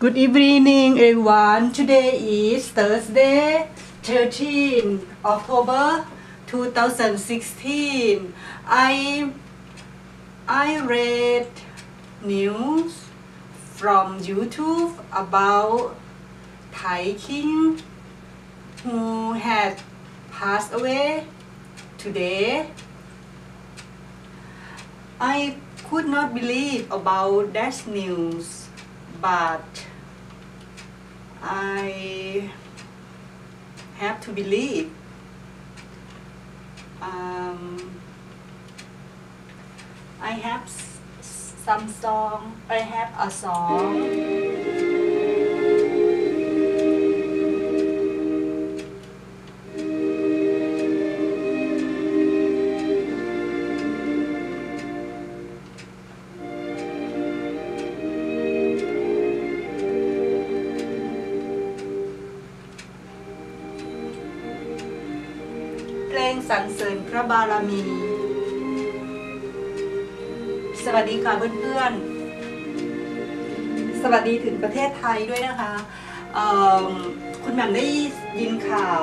Good evening, everyone. Today is Thursday, 13 October 2016. I I read news from YouTube about Thai king who had passed away today. I could not believe about that news, but I have to believe. Um, I have some song. I have a song. รเสริญพระบารมี สวัสดีค่ะเพื่อนๆ สวัสดีถึงประเทศไทยด้วยนะคะคุณแหม่มได้ยินข่าว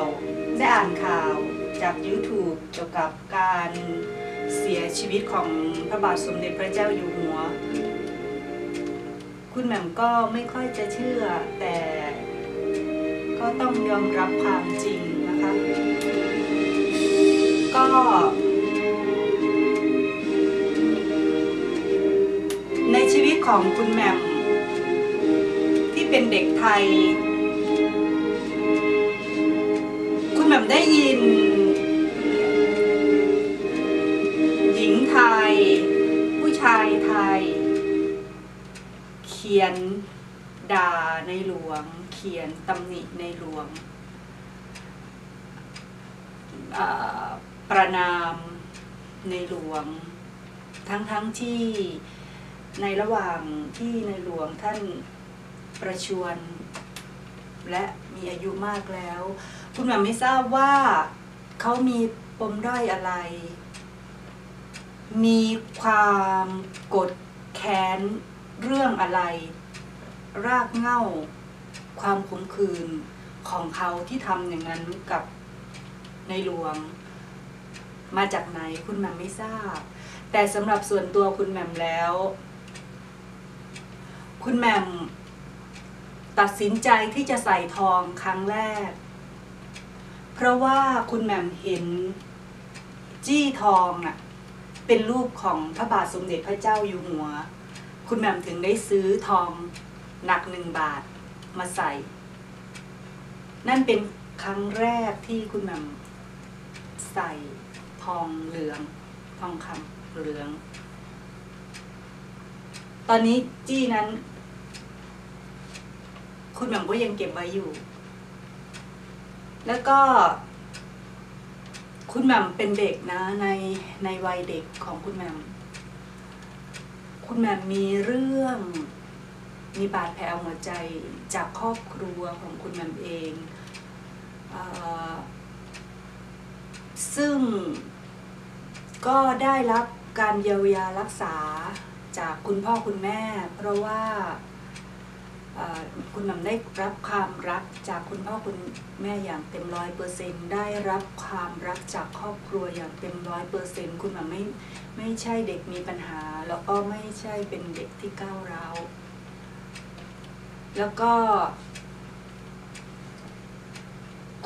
ได้อ่านข่าวจาก YouTube เกี่ยวกับการเสียชีวิตของพระบาทสมเด็จพระเจ้าอยู่หัว คุณแหม่มก็ไม่ค่อยจะเชื่อแต่ก็ต้องยอมรับความจริงนะคะ ก็ ในชีวิตของคุณแหม่มที่เป็นเด็กไทย คุณแหม่มได้ยิน หญิงไทย ผู้ชายไทย เขียนด่าในหลวง เขียนตำหนิในหลวงอ่า ประนามในหลวง ทั้งทั้งๆที่ในระหว่างที่ในหลวงท่านประชวรและมีอายุมากแล้ว คุณแหม่ไม่ทราบว่าเขามีปมด้อยอะไร มีความกดแค้นเรื่องอะไร รากเหง้า ความขมขื่นของเขาที่ทำอย่างนั้นกับในหลวง มาจากไหนคุณแหม่มไม่ทราบ แต่สำหรับส่วนตัวคุณแหม่มแล้ว คุณแหม่มตัดสินใจที่จะใส่ทองครั้งแรก เพราะว่าคุณแหม่มเห็นจี้ทองอะเป็นรูปของพระบาทสมเด็จพระเจ้าอยู่หัว คุณแหม่มถึงได้ซื้อทองหนักหนึ่งบาทมาใส่ นั่นเป็นครั้งแรกที่คุณแหม่มใส่ องเหลือง ทองคำเหลือง ตอนนี้จี้นั้น คุณแหม่มก็ยังเก็บไว้อยู่ แล้วก็ คุณแหม่มเป็นเด็กนะในในวัยเด็กของคุณแหม่มคุณแหม่มมีเรื่องมีบาดแผลหัวใจจากครอบครัวของคุณแม่มเองเออซึ่ง ก็ได้รับการเยียวยารักษาจากคุณพ่อคุณแม่ เพราะว่าคุณแหม่ได้รับความรักจากคุณพ่อคุณแม่อย่างเต็มร้อยเปอร์เซ็นได้รับความรักจากครอบครัวอย่างเต็มร้อยเปอร์เซ็นคุณแหม่ไม่ไม่ใช่เด็กมีปัญหา แล้วก็ไม่ใช่เป็นเด็กที่ก้าวร้าวแล้วก็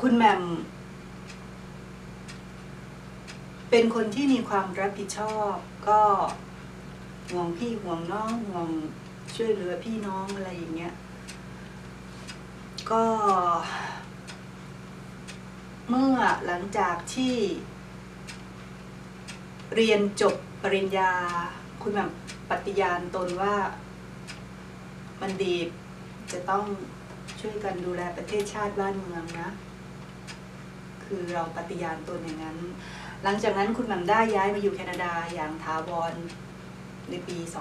คุณแม่ม เป็นคนที่มีความรับผิดชอบ ก็ห่วงพี่ห่วงน้องห่วงช่วยเหลือพี่น้องอะไรอย่างเงี้ย ก็เมื่อหลังจากที่เรียนจบปริญญา คุณแหม่มปฏิญาณตนว่ามันดีจะต้องช่วยกันดูแลประเทศชาติบ้านเมืองนะ คือเราปฏิญาณตนอย่างนั้น หลังจากนั้นคุณแหม่มได้ย้ายมาอยู่แคนาดาอย่างถาวรในปี 2005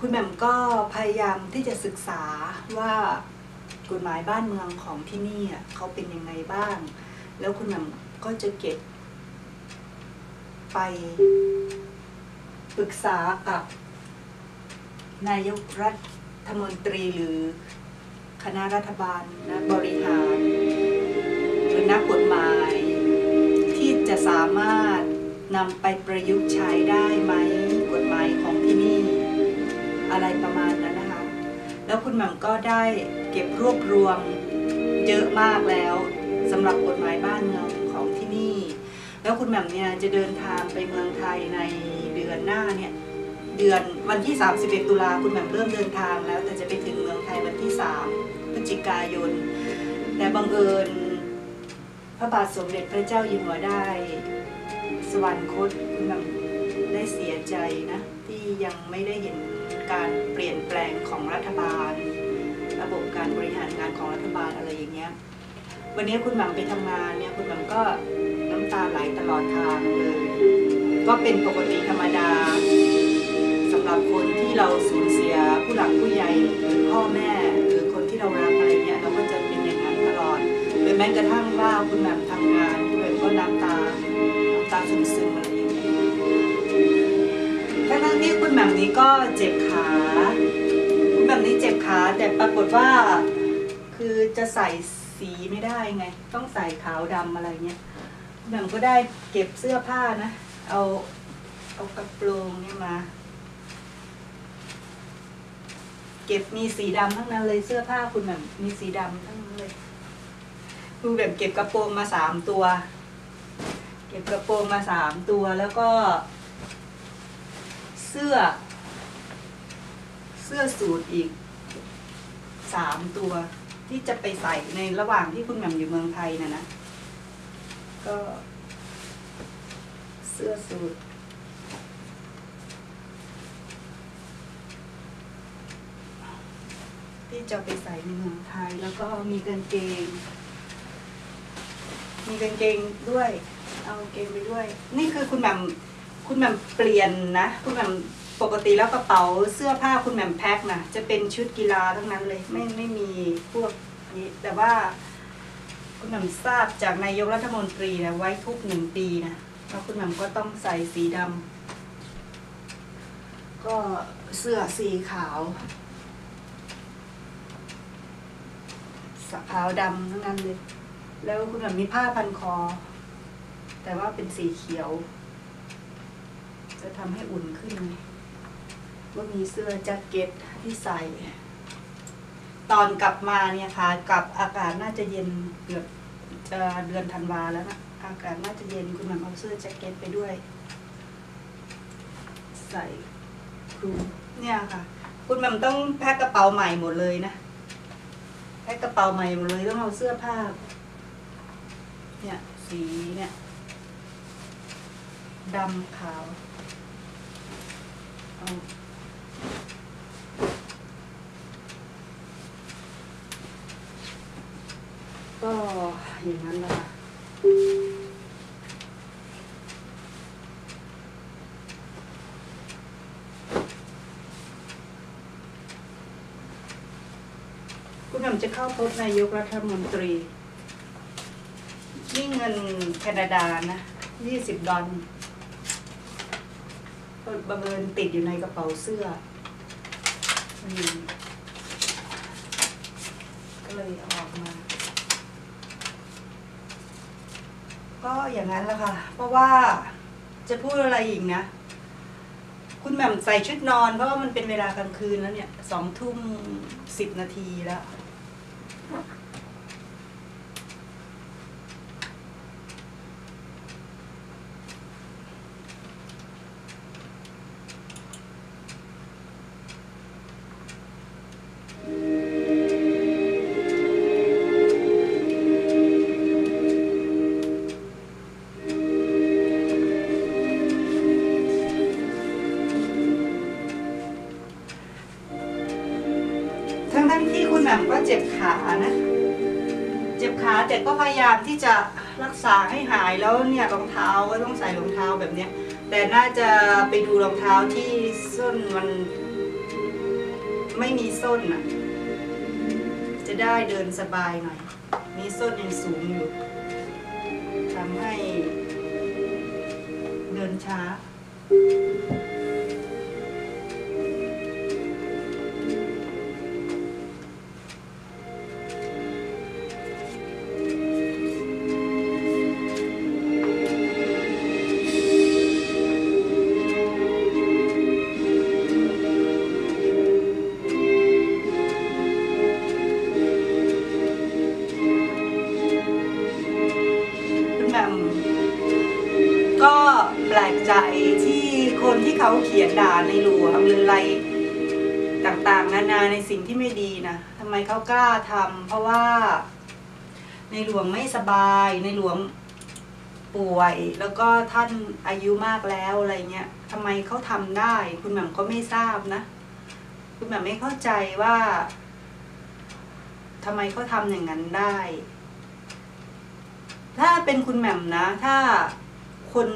คุณแหม่มก็พยายามที่จะศึกษาว่ากฎหมายบ้านเมืองของที่นี่เขาเป็นยังไงบ้าง แล้วคุณแหม่มก็จะเก็บไปปรึกษากับนายกรัฐมนตรีหรือคณะรัฐบาลนะบริหารหรือนักกฎหมาย จะสามารถนำไปประยุกต์ใช้ได้ไหมกฎหมายของที่นี่ อะไรประมาณนั้นนะคะ แล้วคุณหม่ำก็ได้เก็บรวบรวมเยอะมากแล้วสำหรับกฎหมายบ้านเมืองของที่นี่ แล้วคุณแหม่มเนี่ยจะเดินทางไปเมืองไทยในเดือนหน้าเนี่ยเดือนวันที่ 31 ตุลาคุณแหม่มเริ่มเดินทางแล้วแต่จะไปถึงเมืองไทยวันที่ 3 พฤศจิกายน แต่บังเอิญ ระบาทสมเด็จพระเจ้าอยู่หัวได้ สวรรคตคุณแหม่ได้เสียใจนะ ที่ยังไม่ได้เห็นการเปลี่ยนแปลงของรัฐบาล ระบบการบริหารงานของรัฐบาลอะไรอย่างเงี้ยวันนี้คุณหม่ำไปทำงานเนี่ยคุณหม่ำก็น้ำตาไหลตลอดทางเลย ก็เป็นปกติธรรมดาสำหรับคนที่เราสูญเสียผู้หลักผู้ใหญ่หรือพ่อแม่ หรือคนที่เรารักอะไรเงี้ยเราก็จะ ม้กระทั่งว่าคุณหม่ทำงานคุณหม่ำก็น้ำตาน้ำตาซึมๆอะไรอย่างเงี้ยทั้งที่คุณหม่ำนี้ก็เจ็บขา คุณหม่ำนี้เจ็บขาแต่ปรากฏว่า คือจะใส่สีไม่ได้ไง ต้องใส่ขาวดำอะไรเงี้ยแหม่ก็ได้เก็บเสื้อผ้านะ เอาเอากระโปรงเนี่ยมา เก็บมีสีดำทั้งนั้นเลยเสื้อผ้าคุณแบบมีสีดำทั้งนั้นเลย คือแบบเก็บกระโปรงมาสามตัว เก็บกระโปรงมาสามตัวแล้วก็ เสื้อ เสื้อสูทอีกสามตัวที่จะไปใส่ในระหว่างที่คุณแหม่มอยู่เมืองไทยนะนะ ก็ เสื้อสูทที่จะไปใส่ในเมืองไทย แล้วก็มีกางเกง มีกางเกงด้วย เอากางเกงไปด้วย นี่คือคุณแหม่มคุณแหม่มเปลี่ยนนะ คุณแหม่มปกติแล้วกระเป๋าเสื้อผ้าคุณแหม่มแพ็คนะจะเป็นชุดกีฬาทั้งนั้นเลย ไม่ไม่มีพวกนี้ แต่ว่า คุณแหม่มทราบจากนายกรัฐมนตรีนะไว้ทุกหนึ่งปีนะแล้วคุณแหม่มก็ต้องใส่สีดำก็เสื้อสีขาวสขาวดำทั้งนั้นเลย แล้วคุณแหม่มมีผ้าพันคอ แต่ว่าเป็นสีเขียว จะทำให้อุ่นขึ้นก็มีเสื้อแจ็คเก็ตที่ใส่ ตอนกลับมาเนี่ยค่ะกลับอากาศน่าจะเย็นเกือบเดือนธันวาแล้วนะอากาศน่าจะเย็นคุณหม่ำเอาเสื้อแจ็คเก็ตไปด้วย ใส่คลุมเนี่ยค่ะ คุณหม่ำต้องแพ็คกระเป๋าใหม่หมดเลยนะแพ็คกระเป๋าใหม่หมดเลยต้องเอาเสื้อผ้า เนี่ย สีเนี่ยดำขาวเอาก็อย่างนั้นละค่ะคุณหม่ำจะเข้าพบนายกรัฐมนตรี งินแคนาดานะยี่สิบดอลก็บังเอิญติดอยู่ในกระเป๋าเสื้อก็เลยเอาออกมา ก็อย่างนั้นแหละค่ะ เพราะว่าจะพูดอะไรอีกนะ คุณแหม่มใส่ชุดนอนเพราะว่ามันเป็นเวลากลางคืนแล้วเนี่ยสองทุ่มสิบนาทีแล้ว งที่คุณแหม่มก็เจ็บขานะ เจ็บขาแต่ก็พยายามที่จะรักษาให้หายแล้วเนี่ยรองเท้าก็ต้องใส่รองเท้าแบบเนี้ย แต่น่าจะไปดูรองเท้าที่ส้นมัน ไม่มีส้นอะ จะได้เดินสบายหน่อย มีส้นยังสูงอยู่ทำให้เดินช้า ขียนด่าในหลวงหรืออะไรต่างๆ นานาในสิ่งที่ไม่ดีนะทำไมเขากล้าทำเพราะว่า ในหลวงไม่สบายในหลวงป่วย แล้วก็ท่านอายุมากแล้วอะไรเงี้ยทำไมเขาทำได้ คุณแหม่มก็ไม่ทราบนะ คุณแหม่มไม่เข้าใจว่าทำไมเขาทำอย่างนั้นได้ ถ้าเป็นคุณแหม่มนะ ถ้าคน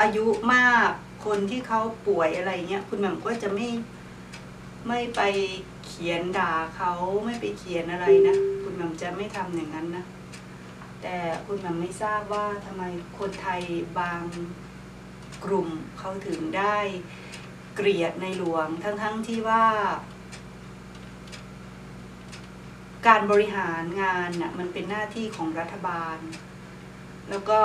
อายุมาก คนที่เขาป่วยอะไรเงี้ยคุณแหม่มก็จะไม่ไม่ไปเขียนด่าเขาไม่ไปเขียนอะไรนะคุณแหม่มจะไม่ทำอย่างนั้นนะแต่คุณแหม่มไม่ทราบว่าทำไมคนไทยบางกลุ่มเขาถึงได้เกลียดในหลวงทั้งๆทที่ว่า การบริหารงานน่ะมันเป็นหน้าที่ของรัฐบาล แล้วก็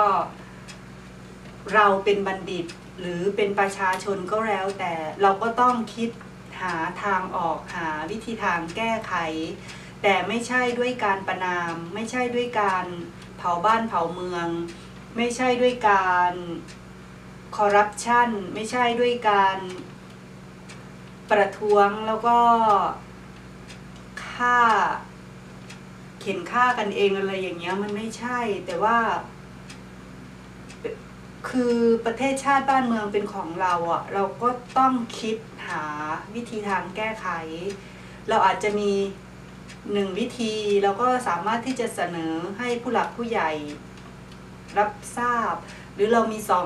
เราเป็นบัณฑิตหรือเป็นประชาชนก็แล้ว แต่เราก็ต้องคิดหาทางออกหาวิธีทางแก้ไข แต่ไม่ใช่ด้วยการประนาม ไม่ใช่ด้วยการเผาบ้านเผาเมือง ไม่ใช่ด้วยการคอร์รัปชันไม่ใช่ด้วยการประท้วงแล้วก็ฆ่าเข็นฆ่ากันเองอะไรอย่างเงี้ยมันไม่ใช่แต่ว่า คือประเทศชาติบ้านเมืองเป็นของเราอะ่ะ เราก็ต้องคิดหาวิธีทางแก้ไข เราอาจจะมีหนึ่งวิธีเราก็สามารถที่จะเสนอให้ผู้หลักผู้ใหญ่รับทราบ หรือเรามีสอง